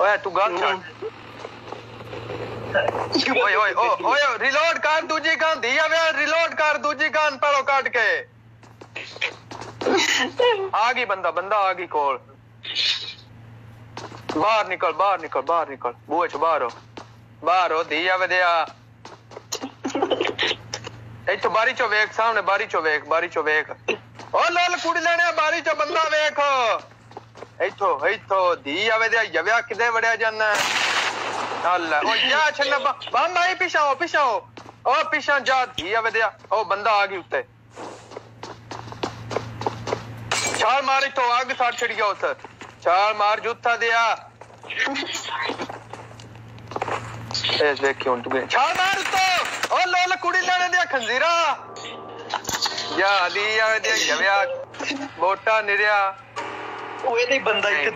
ਓਏ ਤੂੰ ਗੱਲ ਛੱਡ ਓਏ ਓਏ ਓ- ਓਏ ਰਿਲੋਡ ਕਰ ਦੂਜੀ ਗਨ ਦੀ ਆ ਵੇ ਰਿਲੋਡ ਕਰ ਦੂਜੀ ਗਨ ਪਹਿਲੋਂ ਕੱਢ ਕੇ ਆ ਗਈ ਬੰਦਾ ਬੰਦਾ ਆ ਗਈ ਕੋਲ ਬਾਹਰ ਨਿਕਲ ਬਾਹਰ ਨਿਕਲ ਬਾਹਰ ਨਿਕਲ ਬੂਹੇ ਚ ਬਾਹਰ ਹੋ ਬਾਹਰ ਹੋ ਦੀ ਆ ਵਧਿਆ ਇੱਥੇ ਬਾਰੀ ਚੋਂ ਵੇਖ ਸਾਹਮਣੇ ਬਾਰੀ ਚੋਂ ਵੇਖ ਬਾਰੀ ਚੋਂ ਵੇਖ ਓ ਲਾਲ ਕੁੜੀ ਲੈਣੇ ਬਾਰੀ ਚੋਂ ਬੰਦਾ ਵੇਖ ਇੱਥੋਂ ਇੱਥੋਂ ਦੀ ਆਵੇ ਦੇ ਜਵਿਆ ਕਿਦੇ ਵੜਿਆ ਜਾਂਦਾ ਅੱਲਾ ਓ ਜਾ ਛੰਨਾ ਬੰਮ ਆਈ ਪਿਛਾਓ ਪਿਛਾਓ ਓ ਪਿਛਾਂ ਜਾ ਦੀ ਆਵੇ ਦੇ ਓ ਬੰਦਾ ਆ ਗਈ ਉੱਤੇ ਛਾਲ ਮਾਰ ਇੱਥੋਂ ਅੱਗ ਸਾੜ ਛੜ ਗਿਆ ਉੱਥੇ ਛਾਲ ਮਾਰ ਜੁੱਥਾ ਦਿਆ ਇਹ ਦੇਖ ਹੁਣ ਤੂੰ ਛਾਲ ਮਾਰ ਉੱਤੋਂ ਓ ਲੋਲ ਕੁੜੀ ਲੈਣੇ ਦੇ ਖੰਜ਼ੀਰਾ ਜਾ ਦੀ ਆਵੇ ਦੇ ਜਵਿਆ ਮੋਟਾ ਨਿਰਿਆ ਉਹ ਇਹਦੇ ਬੰਦਾ ਇੱਕ